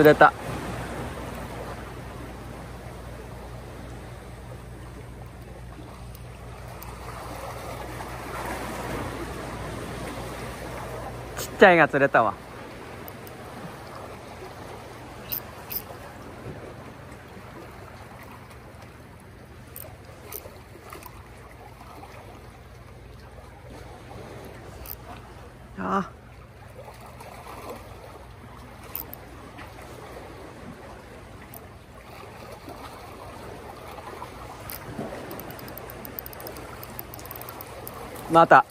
忘れた。ちっちゃいが釣れたわあまた。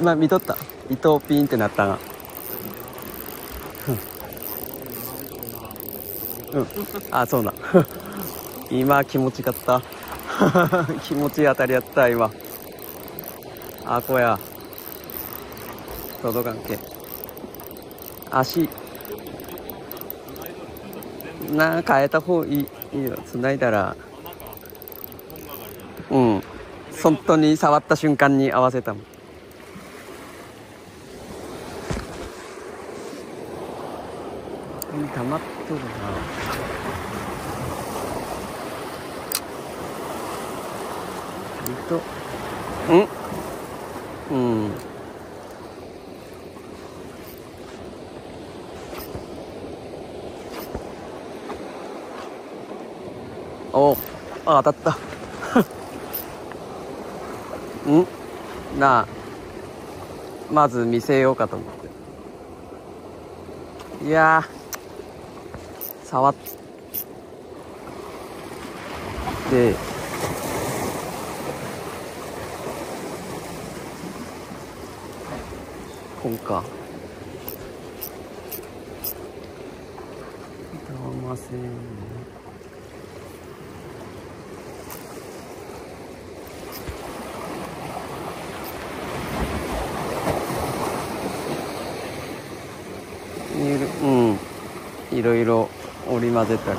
今見とった。伊藤ピンってなった。なうん。あそうな今気持ちかった。気持ちいい当たりやった今。あこや。届かんけ。足。な変えた方いい。いいよ。繋いだら。うん。本当に触った瞬間に合わせたもん溜まっとるなとうんうんおあ当たったんなあまず見せようかと思って。いや触ってこんかどうませんいるうんいろいろ織り交ぜたり。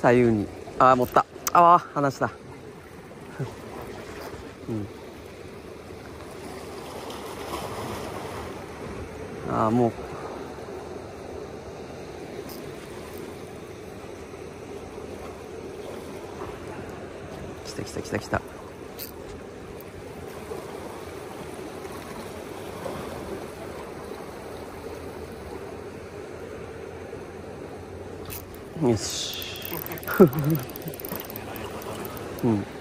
左右に。ああ持った。ああ離した。うん。ああもう。来た来た来た来た。よし。うん